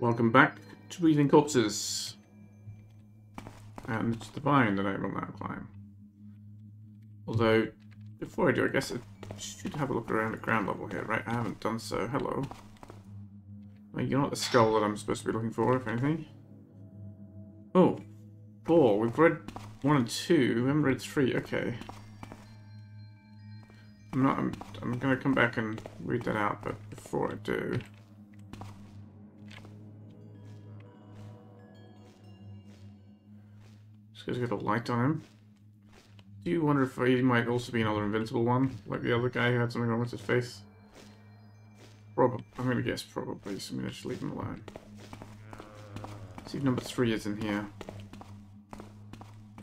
Welcome back to Breathing Corpses. And it's the vine that I will now climb. Although, before I do, I guess I should have a look around at ground level here, right? I haven't done so. Hello. Well, you're not the skull that I'm supposed to be looking for, if anything. Oh, four. We've read one and two. We haven't read three. Okay. I'm not. I'm. I'm gonna come back and read that out, but before I do. Just get a light on him. Do you wonder if he might also be another invincible one, like the other guy who had something wrong with his face? Probably. I'm gonna guess probably, so I'm gonna just leave him alone. See if number three is in here.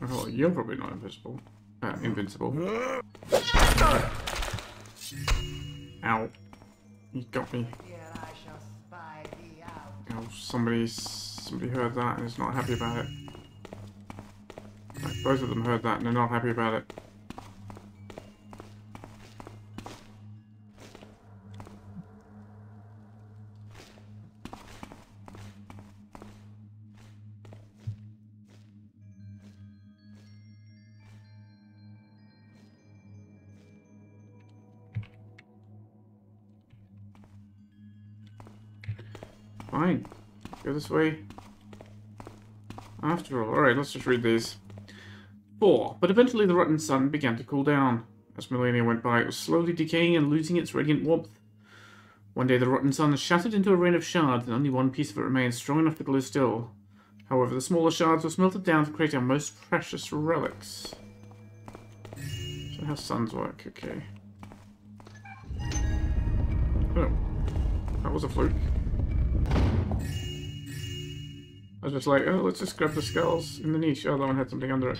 Oh, you're probably not invisible. Uh, invincible. Ow. You got me. Oh, somebody, somebody heard that and is not happy about it. Both of them heard that and they're not happy about it. Fine. Go this way. After all, alright, let's just read these. 4. But eventually the rotten sun began to cool down. As millennia went by, it was slowly decaying and losing its radiant warmth. One day the rotten sun shattered into a rain of shards, and only one piece of it remained strong enough to glow still. However, the smaller shards were smelted down to create our most precious relics. So how suns work, okay. Oh. That was a fluke. I was just like, oh, let's just grab the skulls in the niche. Oh, that one had something under it.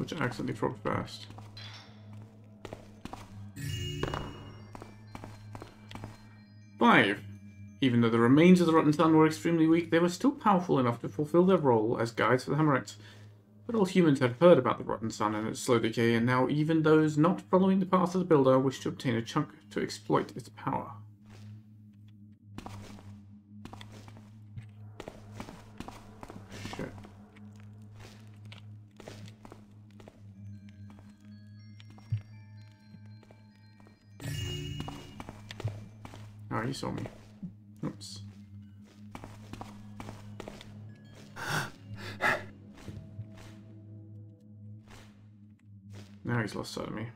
Which accidentally dropped past. Five. Even though the remains of the Rotten Sun were extremely weak, they were still powerful enough to fulfill their role as guides for the Hammerites. But all humans had heard about the Rotten Sun and its slow decay, and now even those not following the path of the Builder wished to obtain a chunk to exploit its power. He saw me. Oops. Now he's lost sight of me.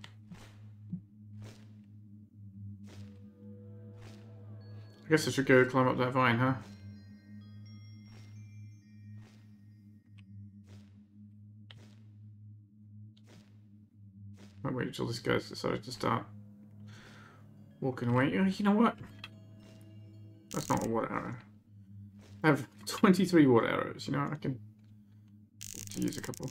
I guess I should go climb up that vine, huh? Might wait until this guy's decided to start walking away. You know what? That's not a water arrow. I have 23 water arrows, you know, I can to use a couple.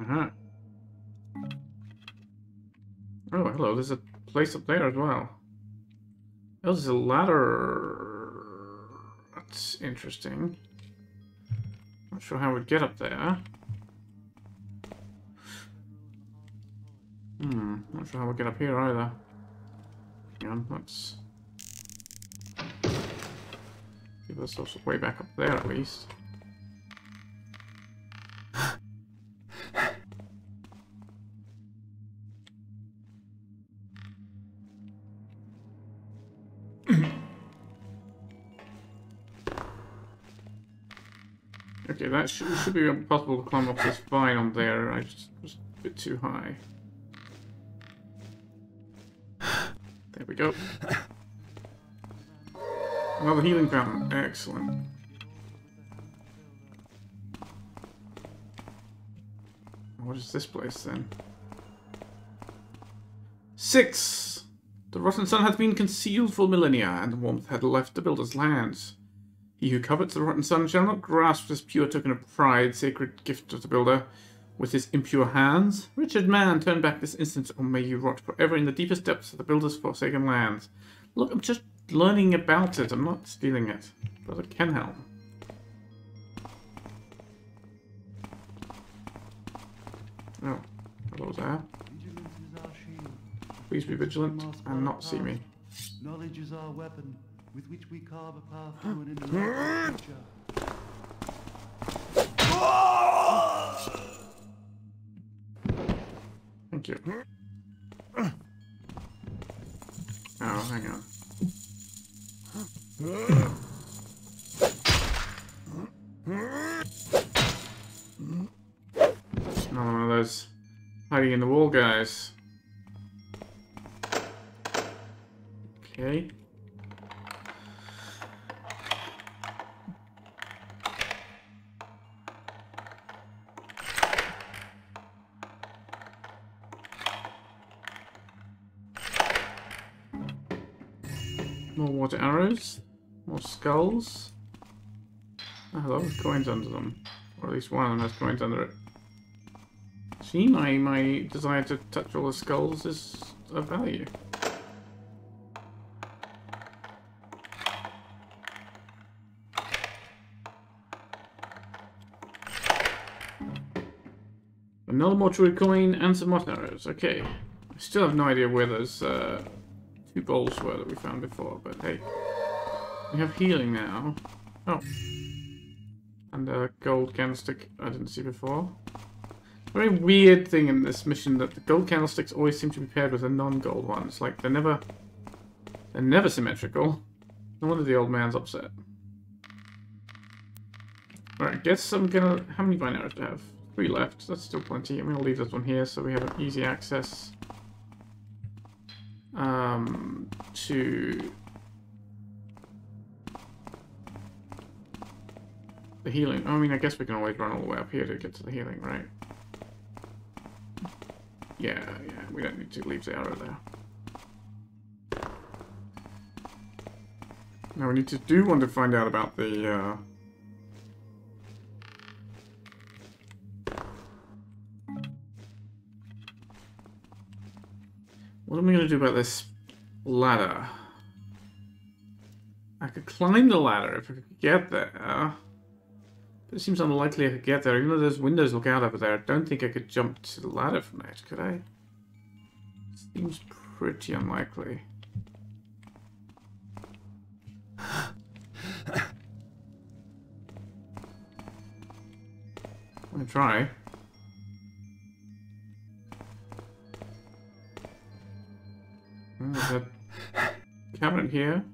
Uh-huh. Oh, hello, there's a place up there as well. Oh, there's a ladder. That's interesting. Not sure how we'd get up there. Hmm, not sure how we'll get up here either. On, let's give ourselves a way back up there at least. That should, should be possible to climb up this vine on there. I just was a bit too high. There we go. Another healing fountain. Excellent. What is this place then? Six! The rotten sun hath been concealed for millennia, and the warmth had left the builder's lands. He who covets the rotten sun shall not grasp this pure token of pride, sacred gift of the builder, with his impure hands. Wretched man, turn back this instant, or may you rot forever in the deepest depths of the builder's forsaken lands. Look, I'm just learning about it. I'm not stealing it. But it can help. Oh, hello there. Please be vigilant and not see me. Knowledge is our weapon, with which we carve a path to an enlightened future. Thank you. Oh, hang on. Another one of those hiding in the wall guys. Okay. Water arrows. More skulls. Oh, hello, with coins under them. Or at least one of them has coins under it. See, my, my desire to touch all the skulls is of value. Another mortuary coin and some water arrows. Okay. I still have no idea where those uh, two bowls were that we found before, but hey. We have healing now. Oh. And a gold candlestick I didn't see before. Very weird thing in this mission that the gold candlesticks always seem to be paired with a non-gold one. It's like they're never they're never symmetrical. No wonder the old man's upset. Alright, guess I'm gonna how many arrows do I have? Three left, that's still plenty. I'm gonna leave this one here so we have an easy access um to the healing. I mean I guess we can always run all the way up here to get to the healing, right? Yeah, yeah, we don't need to leave the arrow there. Now we need to do want to find out about the, uh... What am I going to do about this ladder? I could climb the ladder if I could get there. But it seems unlikely I could get there. Even though those windows look out over there, I don't think I could jump to the ladder from it, could I? Seems pretty unlikely. I'm try. A cabinet here.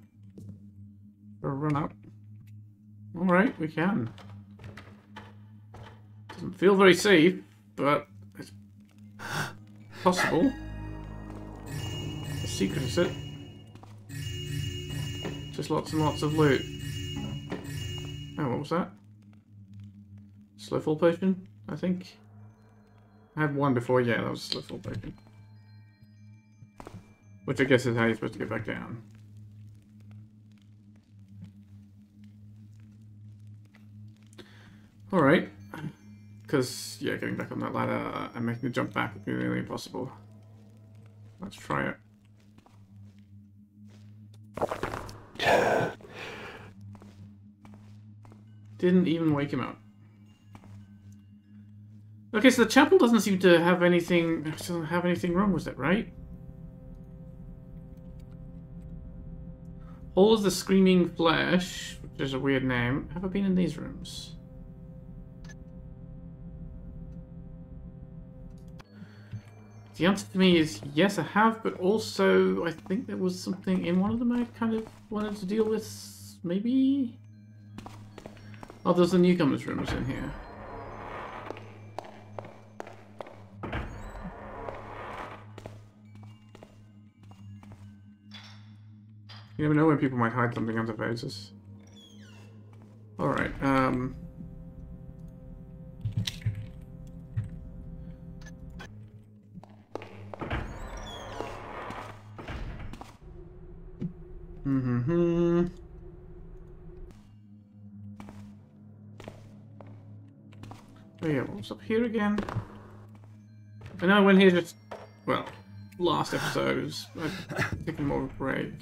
For run up. Alright, we can. Doesn't feel very safe, but it's possible. The secret is it. Just lots and lots of loot. Oh, what was that? Slowfall potion, I think. I had one before, yeah, that was a slowfall potion. Which I guess is how you're supposed to get back down. Alright. Because, yeah, getting back on that ladder and making the jump back would be nearly impossible. Let's try it. Didn't even wake him up. Okay, so the chapel doesn't seem to have anything doesn't have anything wrong with it, right? Of the Screaming Flesh, which is a weird name. Have I been in these rooms? The answer to me is yes, I have, but also I think there was something in one of them I kind of wanted to deal with. Maybe? Oh, there's the newcomers' rooms in here. You never know when people might hide something under vases. Alright, um... Mm-hmm. Oh yeah, what was up here again? I know I went here just, well, last episode, was, I've taken more of a break.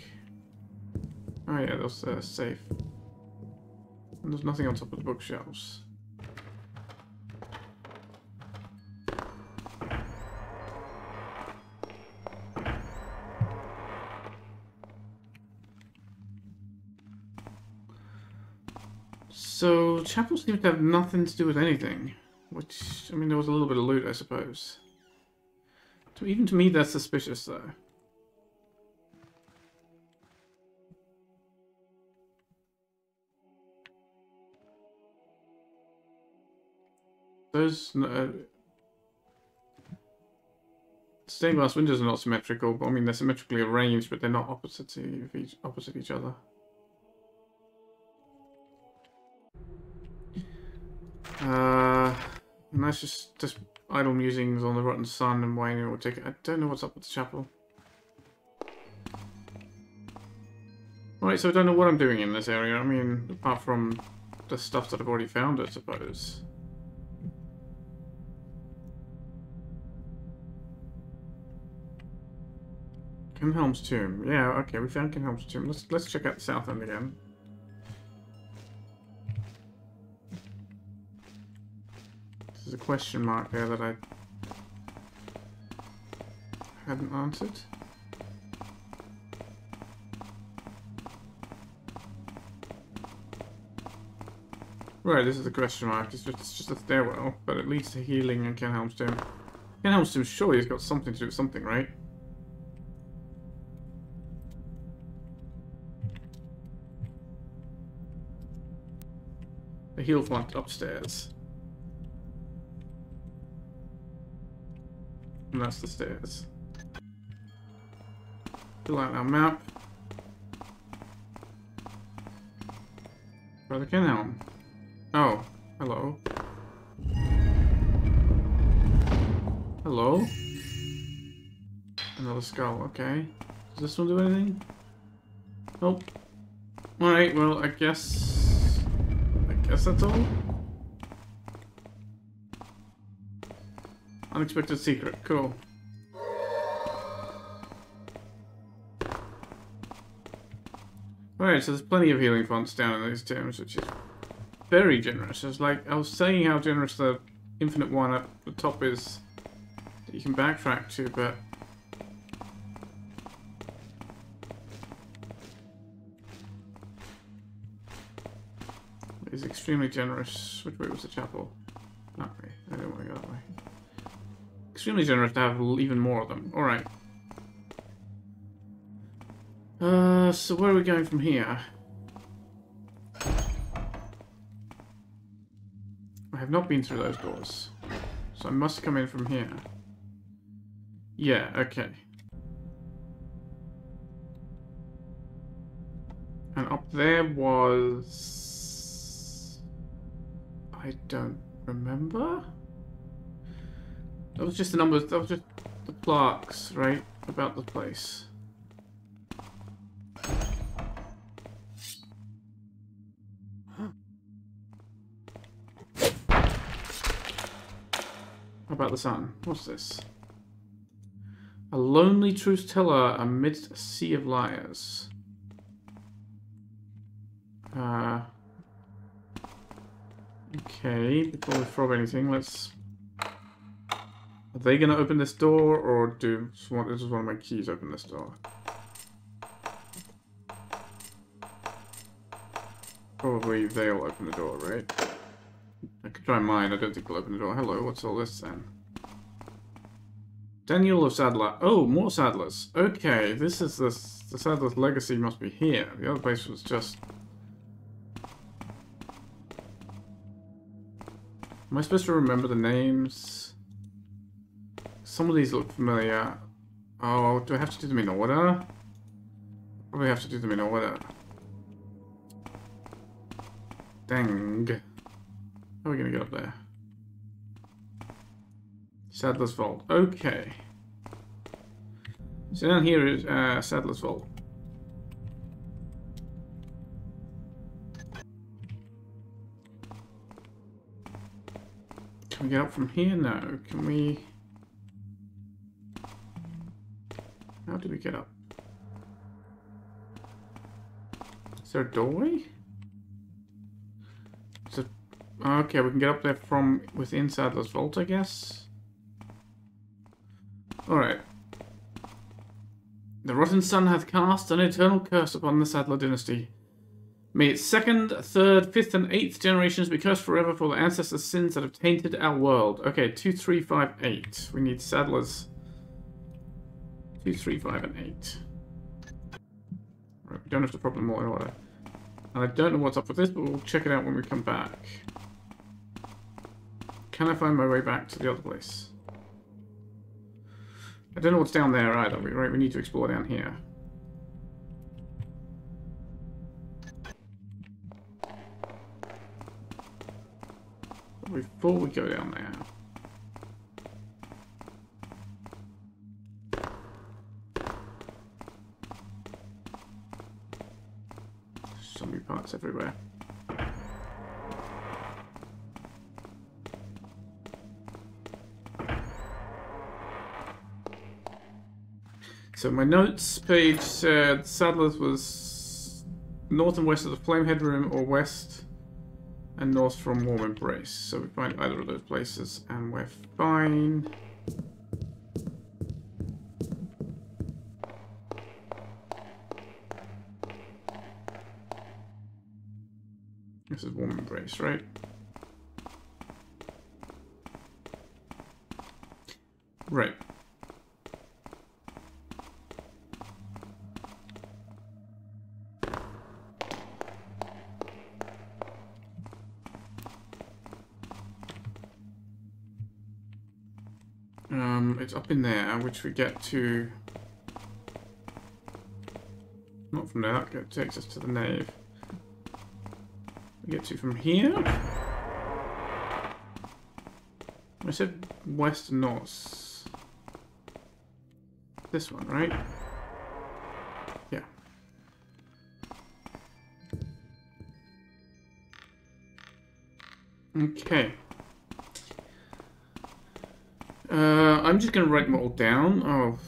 Oh yeah, that's uh, safe. And there's nothing on top of the bookshelves. So, chapel seems to have nothing to do with anything. Which, I mean, there was a little bit of loot, I suppose. To, even to me, that's suspicious, though. Those uh, stained glass windows are not symmetrical, but I mean they're symmetrically arranged, but they're not opposite to each opposite each other. Uh, and that's just just idle musings on the rotten sun and waning will take it. I don't know what's up with the chapel. Right, so I don't know what I'm doing in this area. I mean, apart from the stuff that I've already found, I suppose. Kenhelm's tomb. Yeah, okay, we found Kenhelm's tomb. Let's let's check out the south end again. There's a question mark there that I hadn't answered. Right, this is the question mark. It's just, it's just a stairwell, but it leads to healing and Kenhelm's tomb. Kenhelm's tomb surely has got something to do with something, right? Heal font upstairs. And that's the stairs. Fill out our map. Brother Kenhelm. Oh, hello. Hello? Another skull, okay. Does this one do anything? Nope. Alright, well, I guess... Guess that's all? Unexpected secret, cool. Alright, so there's plenty of healing fonts down in these tombs, which is very generous. It's like, I was saying how generous the infinite one at the top is that you can backtrack to, but... It's extremely generous. Which way was the chapel? Not way. I don't want to go that way. Extremely generous to have even more of them. Alright. Uh, so where are we going from here? I have not been through those doors. So I must come in from here. Yeah, okay. And up there was... I don't remember? That was just the numbers, that was just the plaques, right? About the place. How about the sun? What's this? A lonely truth teller amidst a sea of liars. Uh, okay, before we throw anything, let's... Are they to open this door, or do... This is one of my keys open this door. Probably they'll open the door, right? I could try mine, I don't think they'll open the door. Hello, what's all this then? Daniel of Sadler. Oh, more Sadlers. Okay, this is the, the Sadler's legacy must be here. The other place was just... Am I supposed to remember the names? Some of these look familiar. Oh, do I have to do them in order? Probably have to do them in order. Dang. How are we to get up there? Sadler's Vault. Okay. So down here is uh, Vault. Can we get up from here? No. Can we... How do we get up? Is there a doorway? Okay, we can get up there from within Sadler's Vault, I guess. Alright. The rotten sun hath cast an eternal curse upon the Sadler dynasty. May its second, third, fifth, and eighth generations be cursed forever for the ancestors' sins that have tainted our world. Okay, two, three, five, eight. We need Sadler's. Two, three, five, and eight. Right, we don't have to put them all in order. And I don't know what's up with this, but we'll check it out when we come back. Can I find my way back to the other place? I don't know what's down there either, right? We need to explore down here. Before we go down there. Zombie parts everywhere. So my notes page said Sadlers was north and west of the Flamehead Room or west and north from Warm Embrace. So we find either of those places and we're fine. This is Warm Embrace, right? Right. Up in there, which we get to... Not from there, that takes us to the nave. We get to from here? I said west and north. This one, right? Yeah. Okay. Uh, I'm just gonna write them all down. Oh,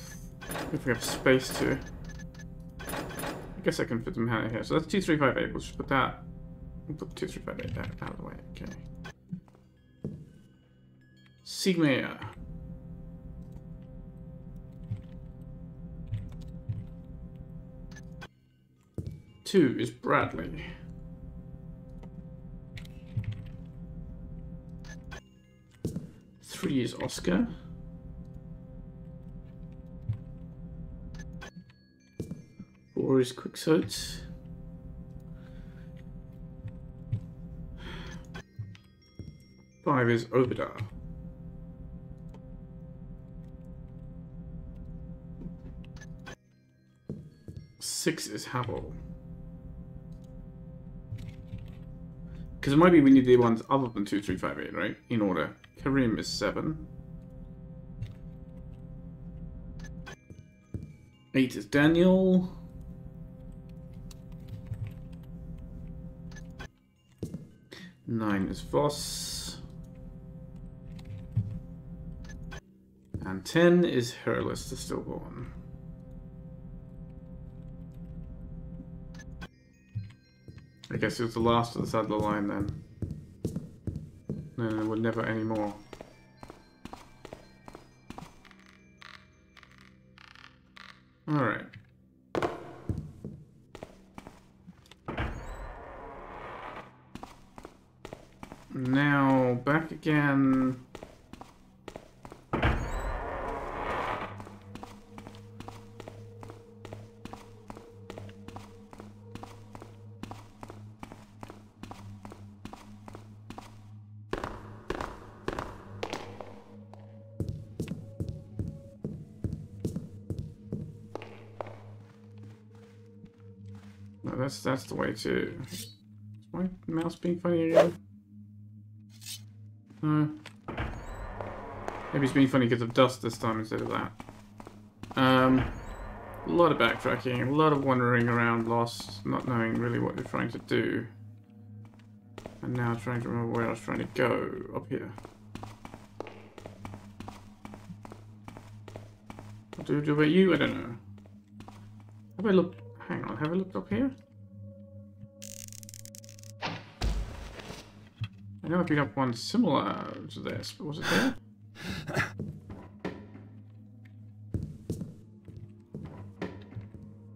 if we have space to. I guess I can fit them out here. So that's 2358. We'll just put that. We'll put 2358 out, out of the way. Okay. Sigma. Two is Bradley. Three is Oscar. Is Quixote. Five is Obadar. Six is Havel. Because it might be we need the ones other than 2358, right? In order. Karim is 7. 8 is Daniel. Nine is Voss. And ten is Herless the Stillborn. I guess it was the last of the Sadler line then. No, there were never any more. Alright. Again. No, that's that's the way to. Is my mouse being funny again? No. Maybe it's being funny because of dust this time instead of that. Um, a lot of backtracking, a lot of wandering around lost, not knowing really what you're trying to do. And now trying to remember where I was trying to go up here. What do I do about you? I don't know. Have I looked? Hang on, have I looked up here? Know I picked up one similar to this, but was it there?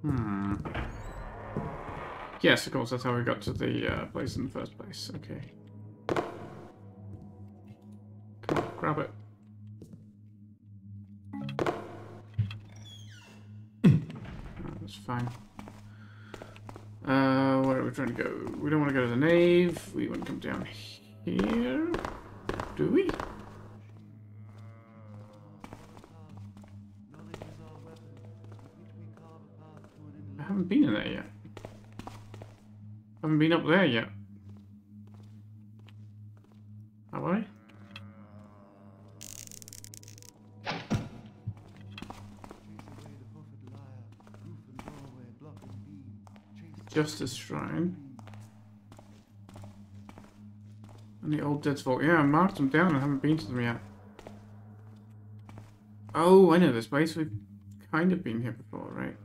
hmm. Yes, of course, that's how we got to the uh, place in the first place. Okay. Come on, grab it. That's fine. Uh, where are we trying to go? We don't want to go to the nave. We want to come down here. Do we? I haven't been in there yet. I haven't been up there yet. Have I? Chase away And the Old Dead's Vault. Yeah, I marked them down. I haven't been to them yet. Oh, I know this place. We've kind of been here before, right?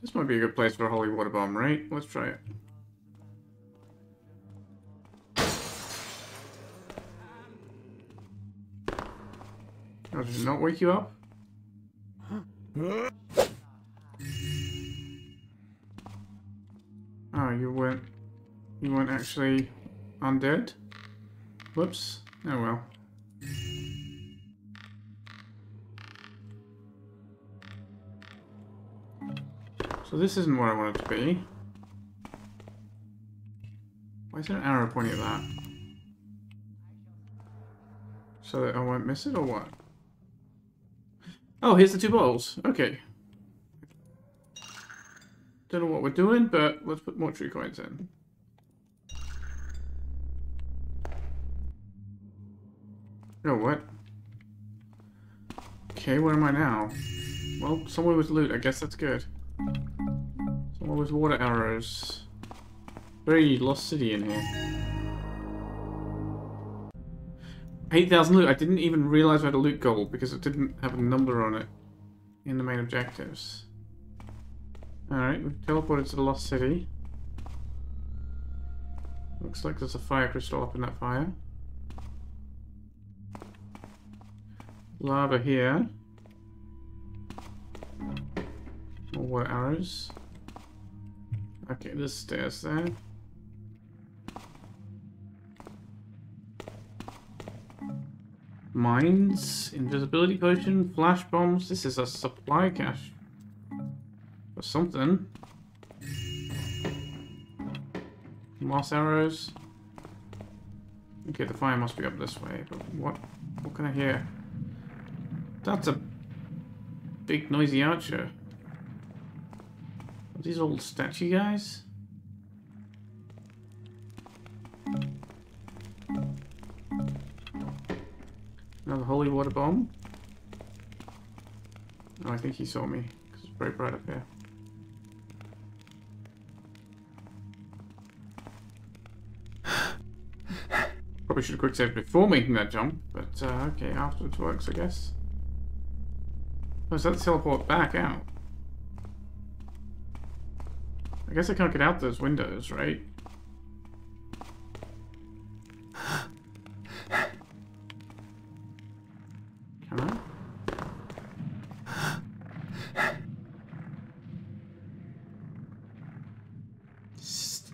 This might be a good place for a holy water bomb, right? Let's try it. Oh, did it not wake you up? Oh, you weren't... You weren't actually undead? Whoops. Oh well. So this isn't where I want it to be. Why is there an arrow pointing at that? So that I won't miss it, or what? Oh, here's the two bottles. Okay. Don't know what we're doing, but let's put more tree coins in. Oh, what? Okay, where am I now? Well, somewhere with loot. I guess that's good. Somewhere with water arrows. Very lost city in here. 8,000 loot. I didn't even realize I had a loot goal because it didn't have a number on it in the main objectives. Alright, we've teleported to the lost city. Looks like there's a fire crystal up in that fire. Lava here. More arrows. Okay, there's stairs there. Mines, invisibility potion, flash bombs. This is a supply cache. Or something. Moss arrows. Okay, the fire must be up this way, but what what can I hear? That's a big noisy archer. Are these old statue guys? Another holy water bomb. Oh, I think he saw me because it's very bright up here. Probably should have quick saved before making that jump, but uh, okay, afterwards works, I guess. So that's teleport back out. I guess I can't get out those windows, right?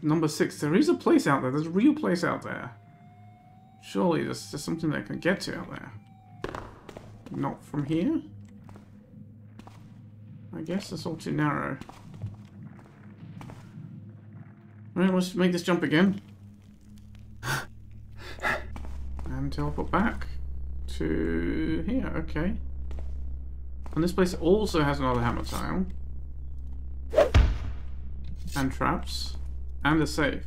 Number six, there is a place out there. There's a real place out there. Surely there's, there's something that I can get to out there. Not from here? I guess that's all too narrow. Alright, let's make this jump again. And teleport back to here, okay. And this place also has another hammer tile. And traps. And a safe.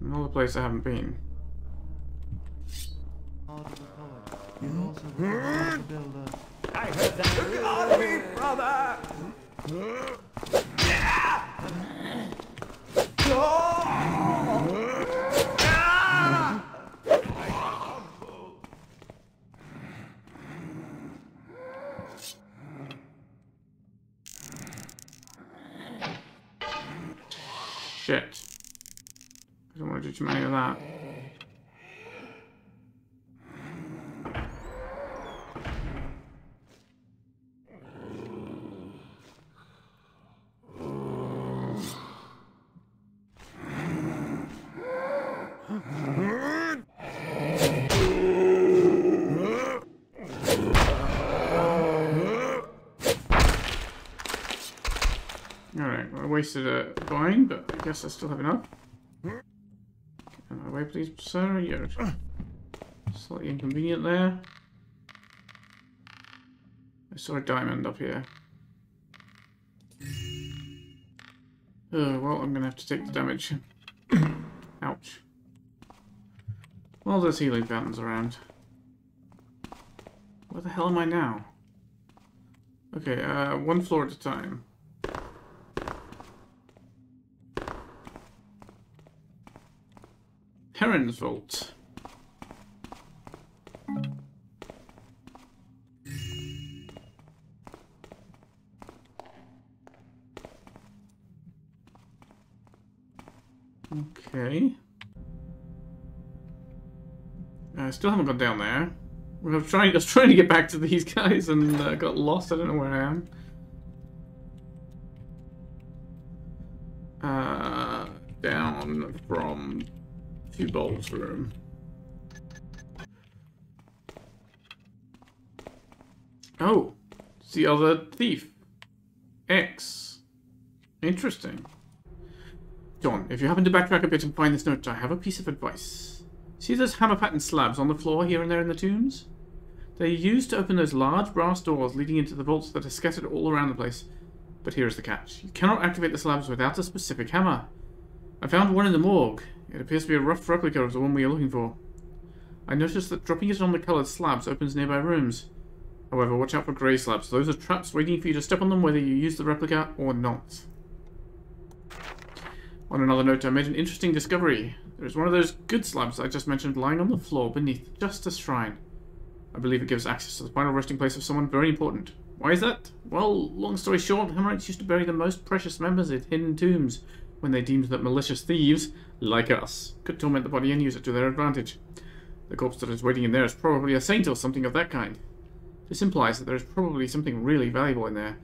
Another place I haven't been. also build. I heard that. Look on me, brother! Shit. I don't want to do too many of that. Wasted a coin, but I guess I still have enough. Get out way, please, sir. You're slightly inconvenient there. I saw a diamond up here. Oh, well, I'm gonna have to take the damage. Ouch. Well, there's healing fountains around. Where the hell am I now? Okay, uh, one floor at a time. Vault. Okay. I still haven't got down there. I was trying, I was trying to get back to these guys and uh, got lost. I don't know where I am. Uh, down from Two bolts room. Oh, it's the other thief. X. Interesting. John, if you happen to backtrack a bit and find this note, I have a piece of advice. See those hammer pattern slabs on the floor here and there in the tombs? They're used to open those large brass doors leading into the vaults that are scattered all around the place. But here's the catch. You cannot activate the slabs without a specific hammer. I found one in the morgue. It appears to be a rough replica of the one we are looking for. I noticed that dropping it on the coloured slabs opens nearby rooms. However, watch out for grey slabs. Those are traps waiting for you to step on them whether you use the replica or not. On another note, I made an interesting discovery. There is one of those good slabs I just mentioned lying on the floor beneath Justice Shrine. I believe it gives access to the final resting place of someone very important. Why is that? Well, long story short, Hammerites used to bury the most precious members in hidden tombs when they deemed that malicious thieves, like us, could torment the body and use it to their advantage. The corpse that is waiting in there is probably a saint or something of that kind. This implies that there is probably something really valuable in there.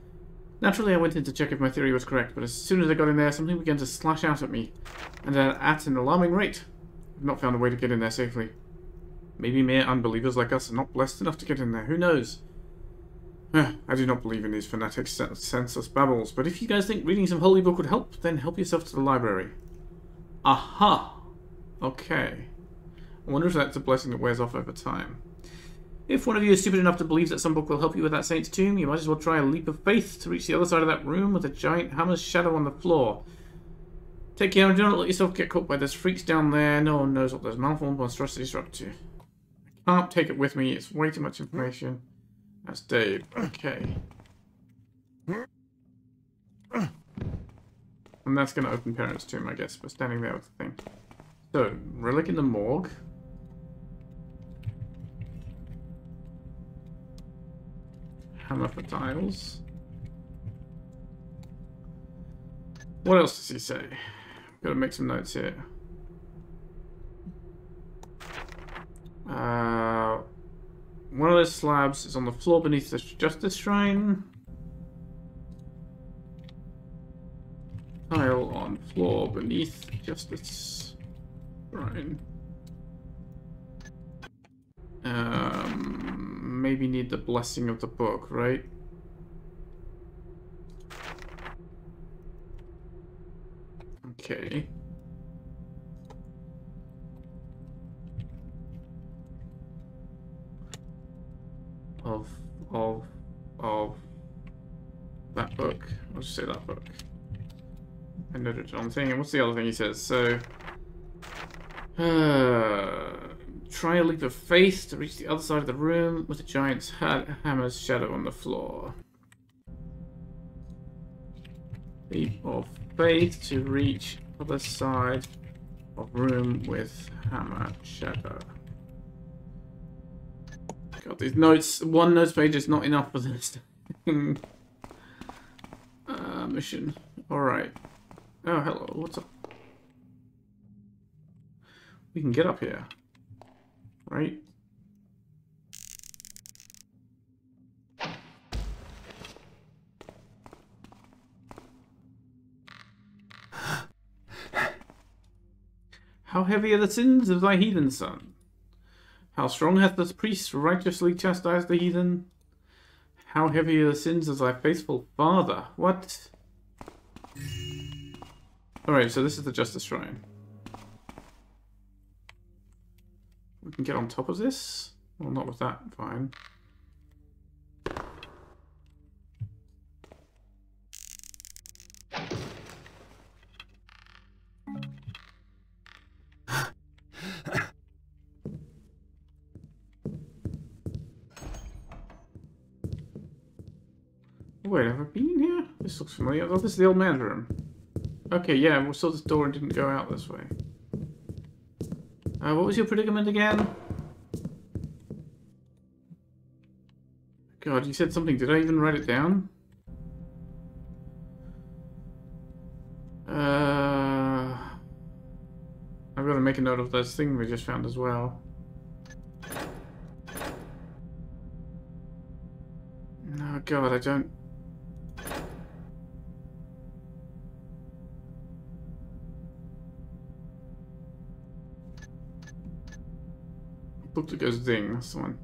Naturally, I went in to check if my theory was correct, but as soon as I got in there, something began to slash out at me, and at an alarming rate. I've not found a way to get in there safely. Maybe mere unbelievers like us are not blessed enough to get in there, who knows? I do not believe in these fanatic senseless babbles, but if you guys think reading some holy book would help, then help yourself to the library. Aha! Okay. I wonder if that's a blessing that wears off over time. If one of you is stupid enough to believe that some book will help you with that saint's tomb, you might as well try a leap of faith to reach the other side of that room with a giant hammer's shadow on the floor. Take care and do not let yourself get caught by those freaks down there. No one knows what those malformed monstrosities are up to. I can't take it with me. It's way too much information. That's Dave. Okay. And that's going to open Parents' Tomb, I guess, but standing there with the thing. So, Relic in the Morgue. Hammer for tiles. What else does he say? Gotta make some notes here. Uh, one of those slabs is on the floor beneath the Justice Shrine. Tile on floor beneath Justice Shrine. Um, maybe need the blessing of the book, right? Okay. Of, of, of that book. I'll just say that book. I noted it on the thing. And what's the other thing he says? So, uh, try a leap of faith to reach the other side of the room with a giant's ha hammer's shadow on the floor. Leap of faith to reach other side of room with hammer shadow. God, these notes, one notes page is not enough for this uh, mission. Alright. Oh, hello, what's up? we can get up here. Right? How heavy are the sins of thy heathen son? How strong hath this priest righteously chastised the heathen? How heavy are the sins of thy faithful father? What? Alright, so this is the Justice Shrine. We can get on top of this? Well, not with that, fine. Wait, have I been here? This looks familiar. Oh, this is the old man's room. Okay, yeah, we saw this door and didn't go out this way. Uh, what was your predicament again? God, you said something. Did I even write it down? Uh, I've got to make a note of this thing we just found as well. Oh God, I don't. Book that goes ding, that's the one.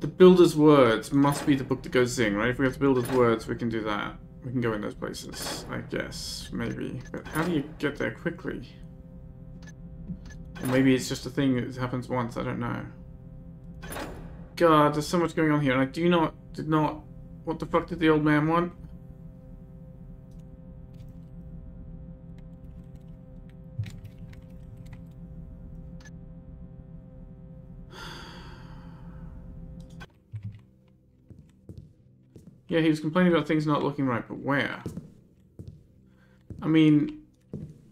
The builder's words must be the book that goes zing, right? If we have to build his words, we can do that. We can go in those places, I guess, maybe. But how do you get there quickly? Or maybe it's just a thing that happens once, I don't know. God, there's so much going on here, I do not, did not... What the fuck did the old man want? Yeah, he was complaining about things not looking right, but where? I mean,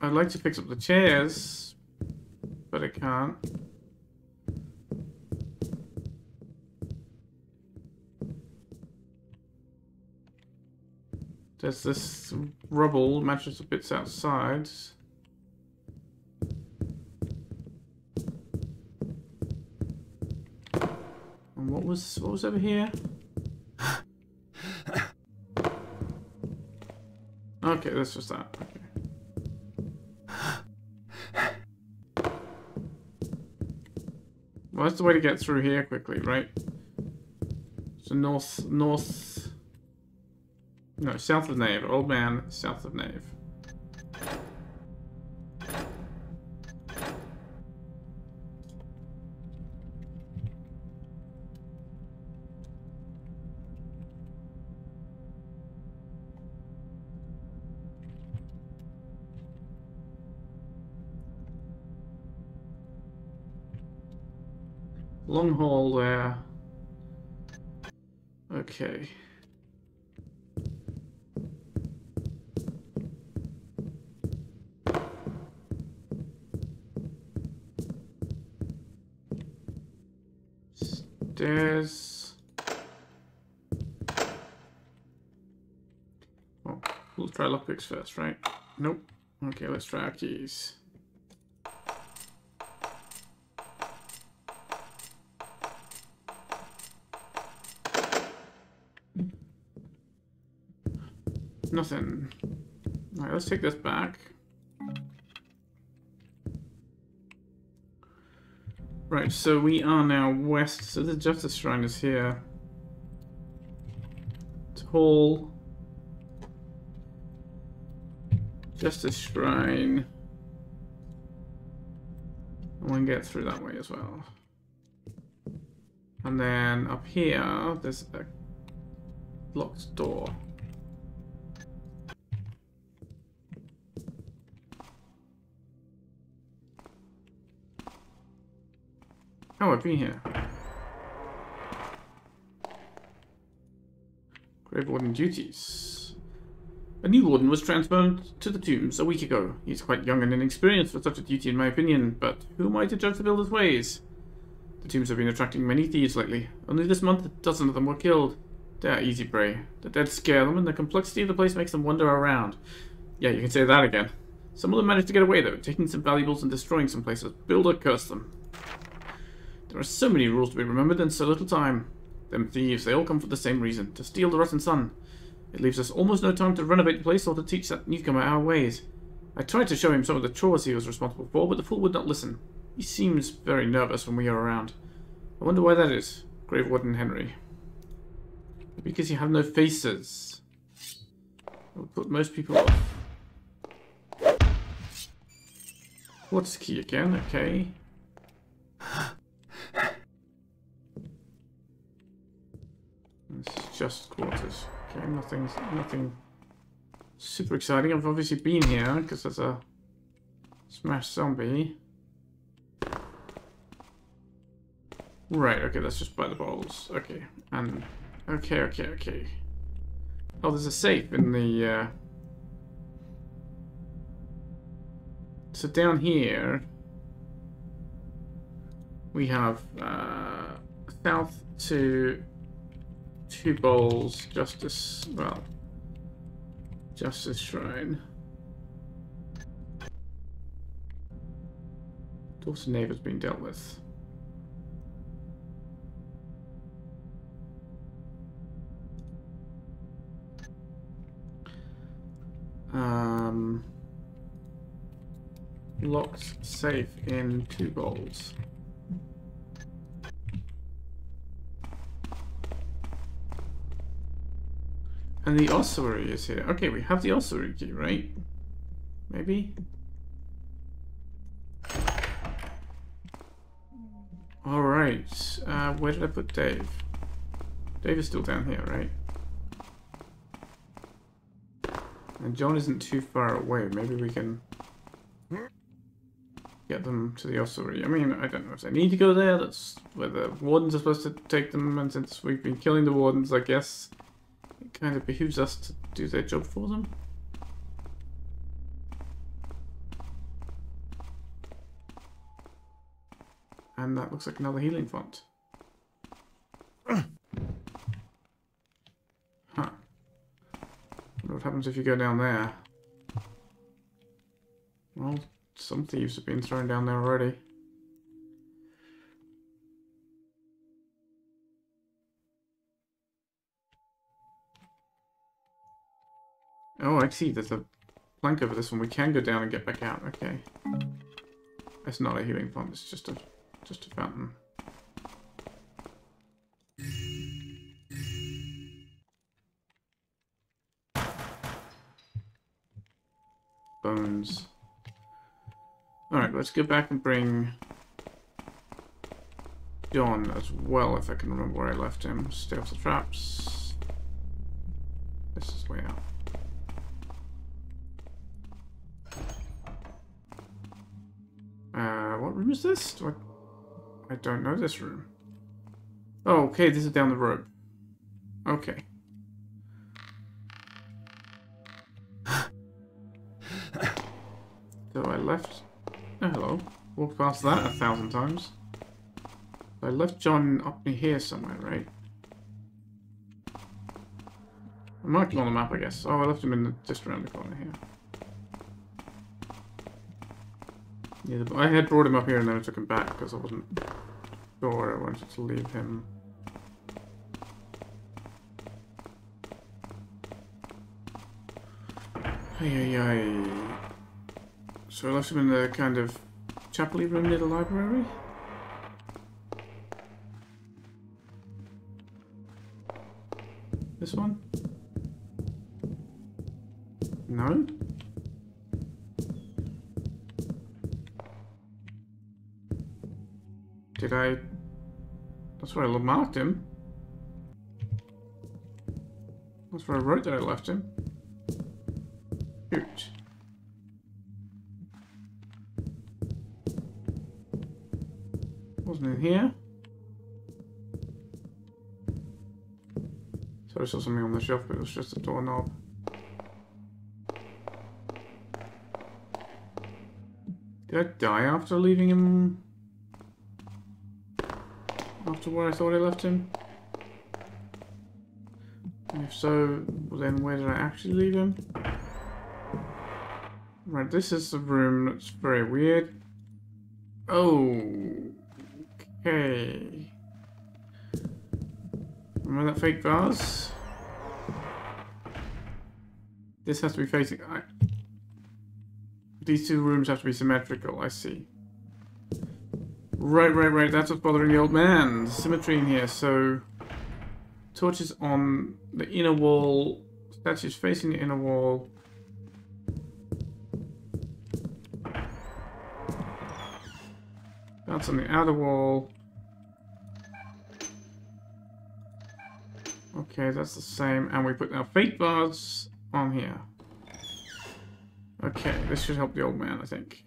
I'd like to fix up the chairs, but I can't. There's this rubble, matches the bits outside. And what was what was over here? Okay, that's just that. Okay. Well, that's the way to get through here quickly, right? So north, north... No, south of Nave. Old man, south of Nave. Long haul there. Okay. Lockpicks first, right? Nope. Okay, let's try our keys. Nothing. Alright, let's take this back. Right, so we are now west, so the Justice Shrine is here. Tall. Justice Shrine. I want to get through that way as well. And then up here, there's a locked door. Oh, I've been here. Grave Warden duties. A new warden was transferred to the tombs a week ago. He's quite young and inexperienced for such a duty in my opinion, but who am I to judge the builder's ways? The tombs have been attracting many thieves lately. Only this month, a dozen of them were killed. They are easy prey. The dead scare them, and the complexity of the place makes them wander around. Yeah, you can say that again. Some of them managed to get away, though, taking some valuables and destroying some places. Builder cursed them. There are so many rules to be remembered and so little time. Them thieves, they all come for the same reason, to steal the rotten sun. It leaves us almost no time to renovate the place or to teach that newcomer our ways. I tried to show him some of the chores he was responsible for, but the fool would not listen. He seems very nervous when we are around. I wonder why that is. Grave Warden Henry. Because you have no faces. It would put most people off. What's the key again? Okay. It's just quarters. Okay, nothing, nothing super exciting. I've obviously been here because there's a smash zombie. Right, okay, that's just by the bowls. Okay, and okay, okay, okay. Oh, there's a safe in the. Uh... So down here, we have uh, south to two bowls, justice. Well, justice shrine. Daughter neighbor's been dealt with. Um, locked safe in two bowls. And the ossuary is here. Okay, we have the ossuary key, right? Maybe? Alright. Uh, where did I put Dave? Dave is still down here, right? And John isn't too far away. Maybe we can get them to the ossuary. I mean, I don't know if they need to go there. That's where the wardens are supposed to take them. And since we've been killing the wardens, I guess kind of behooves us to do their job for them. And that looks like another healing font. Huh. What happens if you go down there? Well, some thieves have been thrown down there already. Oh, I see. There's a plank over this one. We can go down and get back out. Okay. It's not a healing font. It's just a just a fountain. Bones. Alright, let's go back and bring John as well, if I can remember where I left him. Stay off the traps. This? Do I... I don't know this room. Oh, okay, this is down the road. Okay. so I left... Oh, hello. Walked past that a thousand times. I left John up near here somewhere, right? I marked him on the map, I guess. Oh, I left him in the, just around the corner here. Yeah, I had brought him up here and then I took him back because I wasn't sure I wanted to leave him. Ay, ay, ay. So I left him in the kind of chapel room near the library? This one? No? Did I... That's where I marked him. That's where I wrote that I left him. Shoot. Wasn't in here. So I saw something on the shelf, but it was just a doorknob. Did I die after leaving him after where I thought I left him? And if so, then where did I actually leave him? Right, this is the room that's very weird. Oh, okay. Remember that fake vase? This has to be facing... I, these two rooms have to be symmetrical, I see. Right, right, right, that's what's bothering the old man. Symmetry in here, so... Torches on the inner wall, statues facing the inner wall. That's on the outer wall. Okay, that's the same. And we put our fate bars on here. Okay, this should help the old man, I think.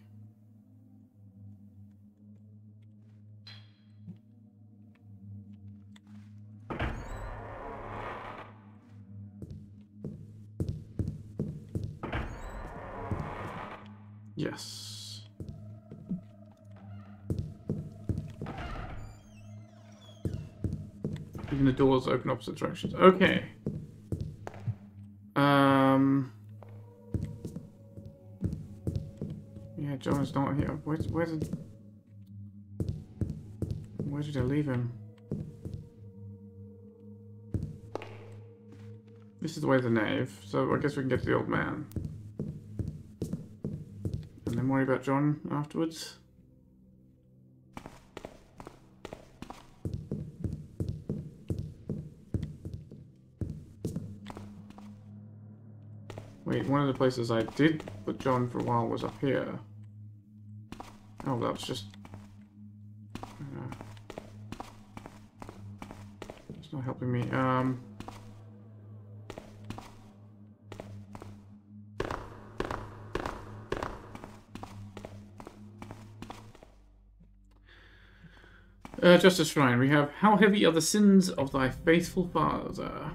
Doors open opposite directions. Okay. Um. Yeah, John's not here. Where's where did where did I leave him? This is the way to the nave, so I guess we can get to the old man. And then worry about John afterwards. One of the places I did put John for a while was up here. Oh, that's just... Uh, it's not helping me. Um... Uh, Justice Shrine, we have How heavy are the sins of thy faithful father?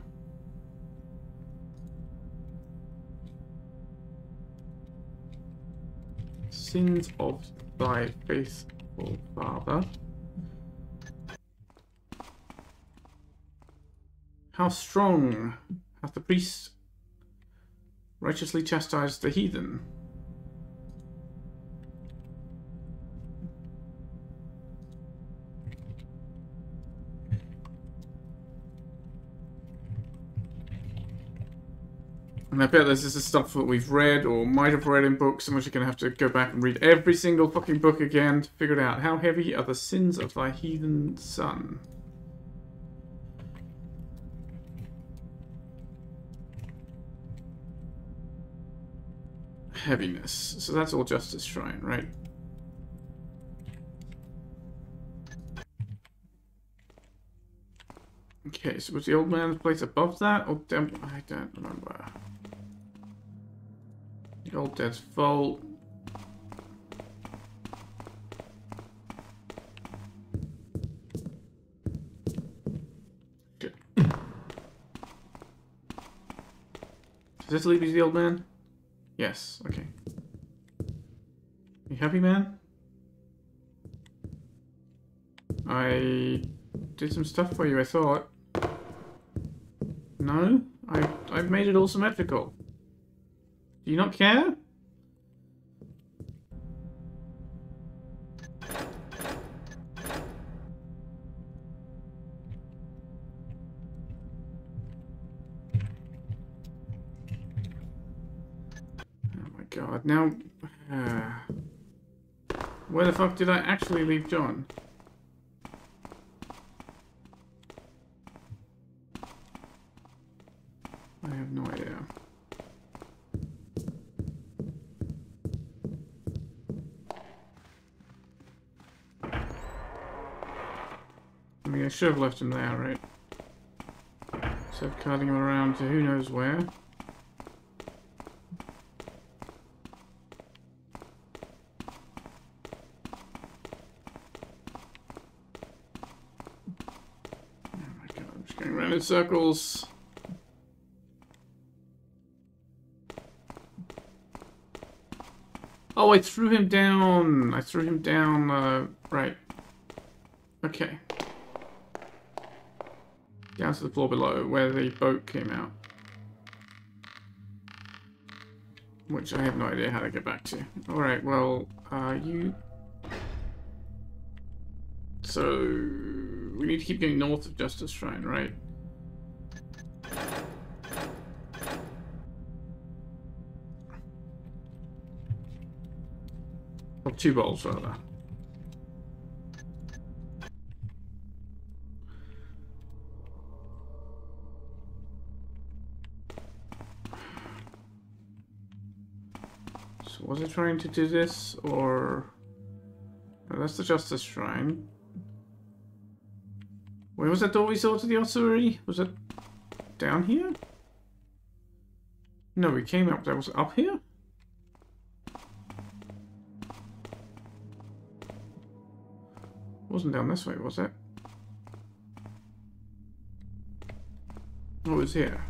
Sins of thy faithful father. How strong hath the priest righteously chastised the heathen? And I bet this is the stuff that we've read or might have read in books, we're just going to have to go back and read every single fucking book again to figure it out. How heavy are the sins of thy heathen son? Heaviness. So that's all Justice Shrine, right? Okay, so was the old man's place above that? Or? I don't remember. Old dad's vault. Does this lead me to the old man? Yes, okay. You happy, man? I did some stuff for you, I thought. No? I, I've made it all symmetrical. Do you not care? Oh my god, now... Uh, where the fuck did I actually leave John? Should have left him there, right? Instead of carting him around to who knows where. Oh circles. Oh, I threw him down. I threw him down, uh, right. Okay. Down to the floor below where the boat came out. Which I have no idea how to get back to. Alright, well, uh, you... So, we need to keep going north of Justice Shrine, right? Or two bowls, rather. Was it trying to do this, or... No, that's the Justice Shrine. Where was that door we saw to the ossuary? Was it down here? No, we came up. That was up here? Wasn't down this way, was it? Oh, it was here.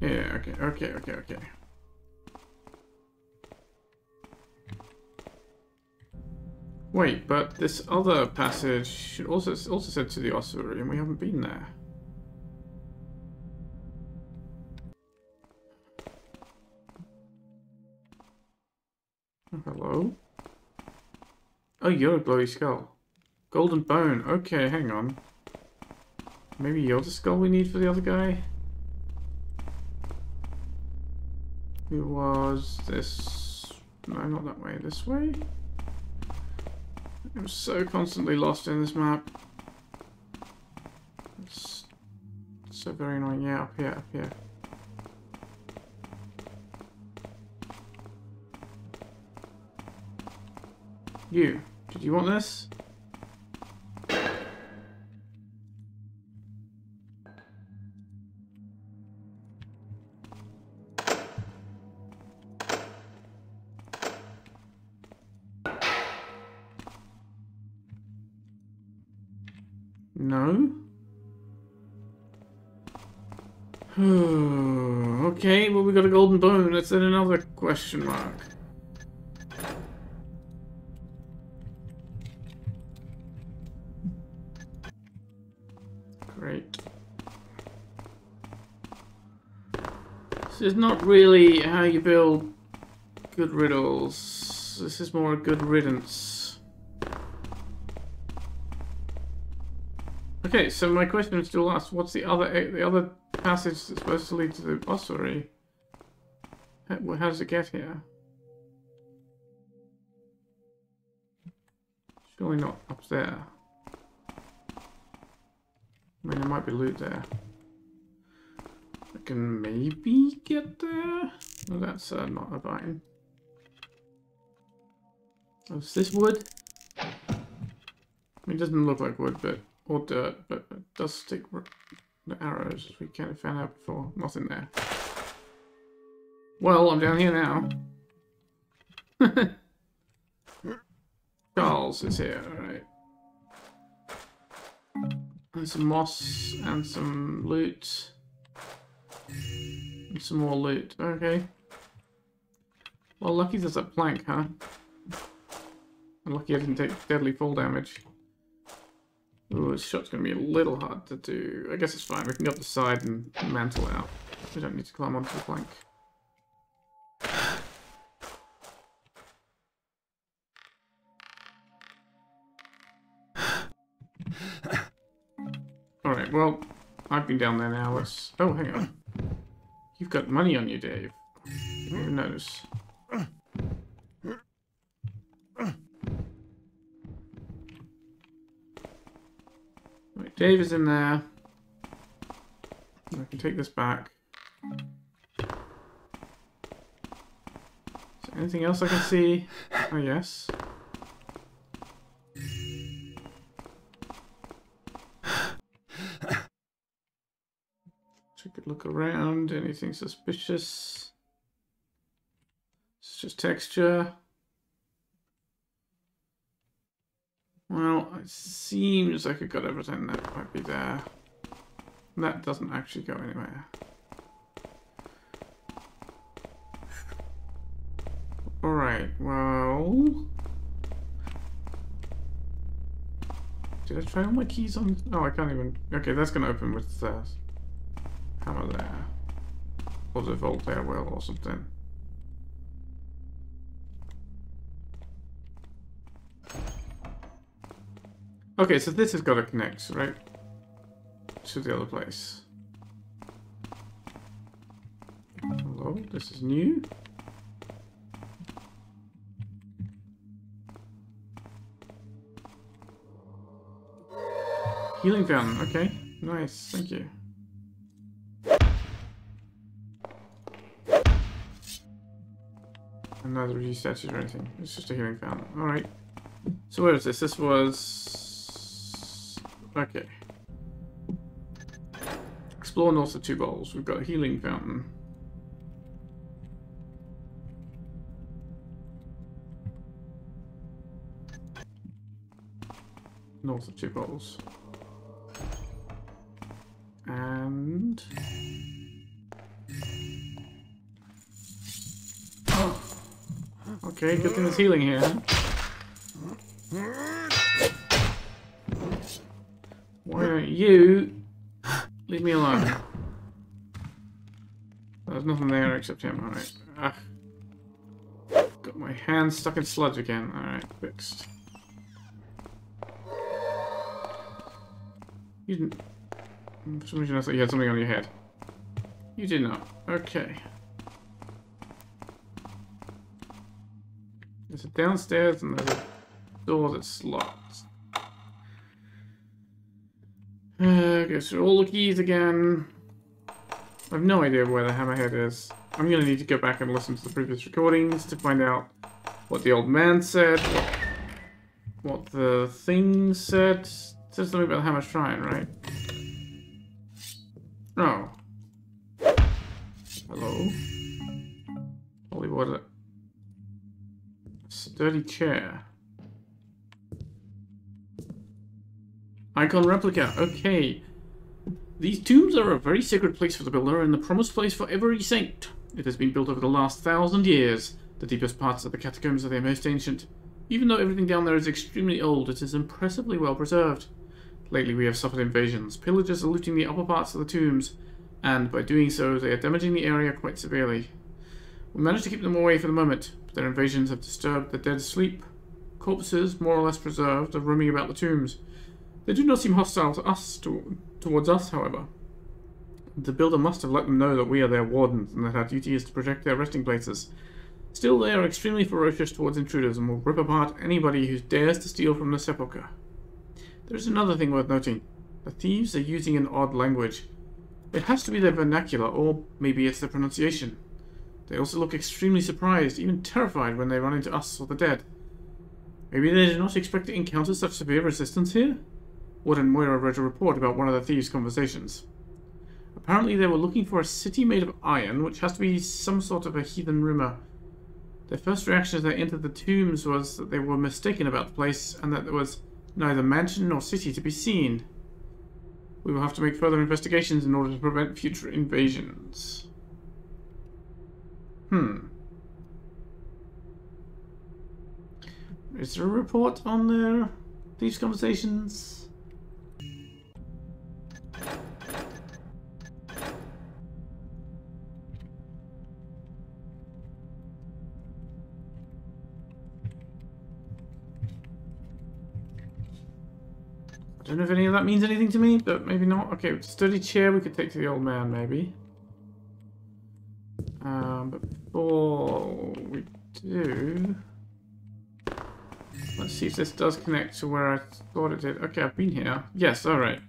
Yeah, okay, okay, okay, okay. Wait, but this other passage should also also said to the ossuary, and we haven't been there. Hello? Oh, you're a glowy skull. Golden bone. Okay, hang on. Maybe you're the skull we need for the other guy? Who was this? No, not that way. This way? I'm so constantly lost in this map. It's so very annoying. Yeah, up here, up here. You. Did you want this? No? okay, well we got a golden bone. That's another question mark. Great. This is not really how you build good riddles. This is more a good riddance. Okay, so my question is still asked, what's the other the other passage that's supposed to lead to the ossuary? How, how does it get here? Surely not up there. I mean, there might be loot there. I can maybe get there? No, that's uh, not a vine. Oh, is this wood? I mean, it doesn't look like wood, but or dirt, but it does stick the arrows, as we kind of found out before. Nothing there. Well, I'm down here now. Charles is here, alright. And some moss and some loot. And some more loot. Okay. Well, lucky there's a plank, huh? I'm lucky I didn't take deadly fall damage. Ooh, this shot's gonna be a little hard to do. I guess it's fine. We can go up the side and mantle out. We don't need to climb onto the plank. Alright, well, I've been down there now. Let's... Oh, hang on. You've got money on you, Dave. Didn't even Dave is in there. I can take this back. Anything else I can see? Oh, yes. Take a look around. Anything suspicious? It's just texture. Well, it seems like I got everything that might be there. That doesn't actually go anywhere. Alright, well... Did I try all my keys on? Oh, I can't even. Okay, that's gonna open with the hammer there. Or the Voltaire will or something. Okay, so this has got to connect, right? To the other place. Hello, this is new. Healing fountain, okay. Nice, thank you. Another not statues or anything. It's just a healing fountain. Alright. So where is this? This was... Okay. Explore north of two bowls. We've got a healing fountain. North of two bowls. And... Oh. Okay, good thing there's healing here. You leave me alone? There's nothing there except him. Alright. Ah. Got my hand stuck in sludge again. Alright, fixed. You didn't... For some reason I thought you had something on your head. You did not. Okay. There's a downstairs and there's a door that's locked. Uh, go through all the keys again. I have no idea where the hammerhead is. I'm gonna need to go back and listen to the previous recordings to find out what the old man said, what, the thing said. It says something about the hammer shrine, right? Oh. Hello? Holy water. Sturdy chair. Icon replica. Okay. These tombs are a very sacred place for the builder and the promised place for every saint. It has been built over the last thousand years. The deepest parts of the catacombs are the most ancient. Even though everything down there is extremely old, it is impressively well preserved. Lately we have suffered invasions. Pillagers are looting the upper parts of the tombs, and by doing so they are damaging the area quite severely. We managed to keep them away for the moment, but their invasions have disturbed the dead sleep. Corpses, more or less preserved, are roaming about the tombs. They do not seem hostile to us, to, towards us, however. The builder must have let them know that we are their wardens and that our duty is to protect their resting places. Still, they are extremely ferocious towards intruders and will rip apart anybody who dares to steal from the sepulchre. There is another thing worth noting. The thieves are using an odd language. It has to be their vernacular, or maybe it's their pronunciation. They also look extremely surprised, even terrified when they run into us or the dead. Maybe they did not expect to encounter such severe resistance here? Warden Moira wrote a report about one of the thieves' conversations. Apparently they were looking for a city made of iron, which has to be some sort of a heathen rumour. Their first reaction as they entered the tombs was that they were mistaken about the place, and that there was neither mansion nor city to be seen. We will have to make further investigations in order to prevent future invasions. Hmm. Is there a report on their thieves' conversations? I don't know if any of that means anything to me, but maybe not. Okay, study chair we could take to the old man, maybe. Um, but before we do... Let's see if this does connect to where I thought it did. Okay, I've been here. Yes, alright.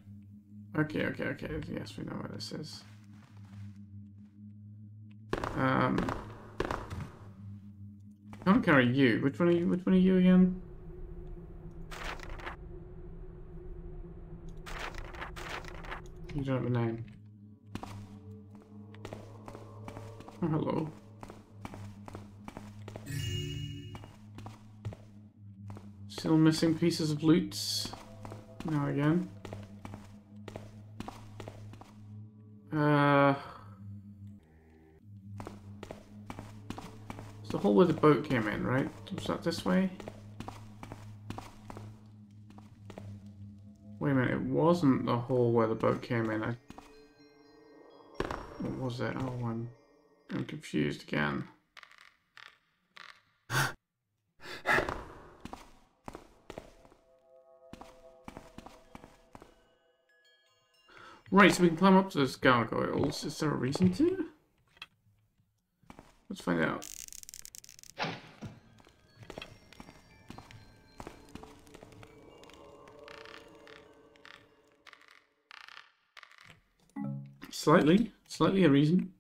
Okay, okay, okay. Yes, we know where this is. Um... I Can't carry you. Which one are you? Which one are you again? You don't have a name. Oh, hello. Still missing pieces of loot. Now again. Uh... It's the hole where the boat came in, right? Was that this way? Wasn't the hole where the boat came in. I... What was it? Oh, I'm, I'm confused again. Right, so we can climb up to those gargoyles. Is there a reason to? Let's find out. Slightly. Slightly a reason.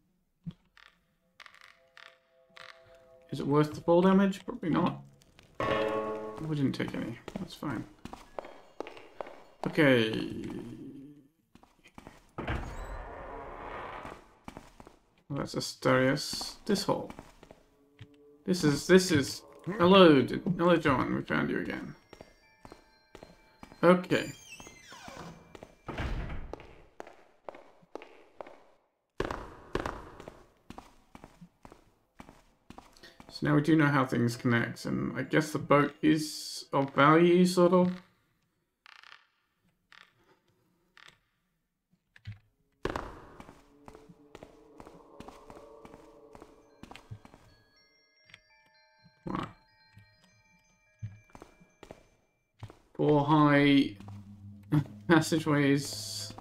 Is it worth the fall damage? Probably not. Oh, we didn't take any. That's fine. Okay. Well, that's Asterius. This hole. This is, this is, hello, hello John, we found you again. Okay. Now we do know how things connect, and I guess the boat is of value, sort of. Four high passageways.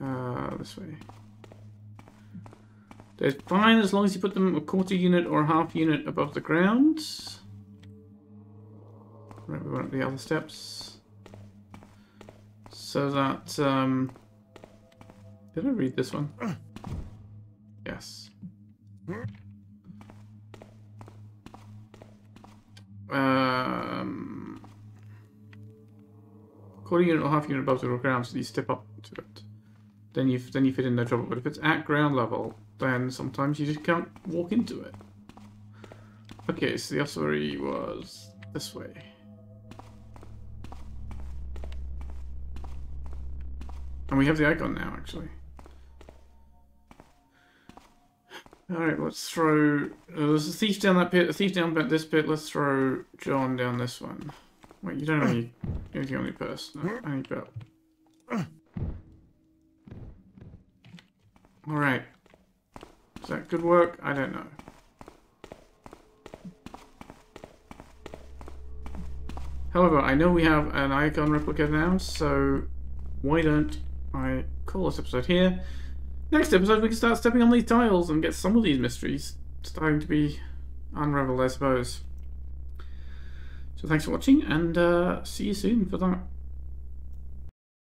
Uh, this way. They're fine as long as you put them a quarter unit or a half unit above the ground. Right, we went up the other steps. So that, um... Did I read this one? Yes. Um... Quarter unit or half unit above the ground, so you step up to it. Then you then you fit in no trouble. But if it's at ground level, then sometimes you just can't walk into it. Okay, so the ossuary was this way. And we have the icon now, actually. Alright, let's throw... Uh, there's a thief down that pit, a thief down this pit. Let's throw John down this one. Wait, you don't have any, anything on your purse. No, I need belt. Alright. Is that good work? I don't know. However, I know we have an icon replica now, so why don't I call this episode here? Next episode, we can start stepping on these tiles and get some of these mysteries starting to be unraveled, I suppose. So thanks for watching, and uh, see you soon for that.